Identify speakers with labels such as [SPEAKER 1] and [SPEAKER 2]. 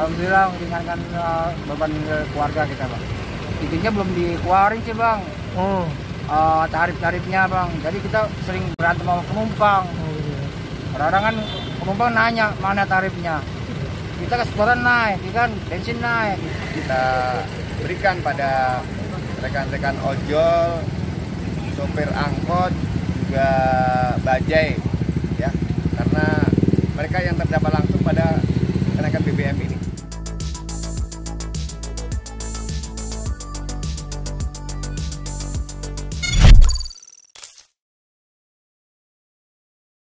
[SPEAKER 1] alhamdulillah meringankan uh, beban eh, keluarga kita bang. Intinya belum dikeluarin sih bang.
[SPEAKER 2] Oh.
[SPEAKER 1] uh, tarif-tarifnya bang. Jadi kita sering berantem sama penumpang.
[SPEAKER 2] Oh gitu ya.
[SPEAKER 1] kadang kan penumpang nanya mana tarifnya. Kita keseluruhan naik ikan bensin naik.
[SPEAKER 3] Kita berikan pada rekan-rekan ojol, sopir angkot, juga bajai ya. Karena mereka yang terdampak langsung pada kenaikan BBM ini.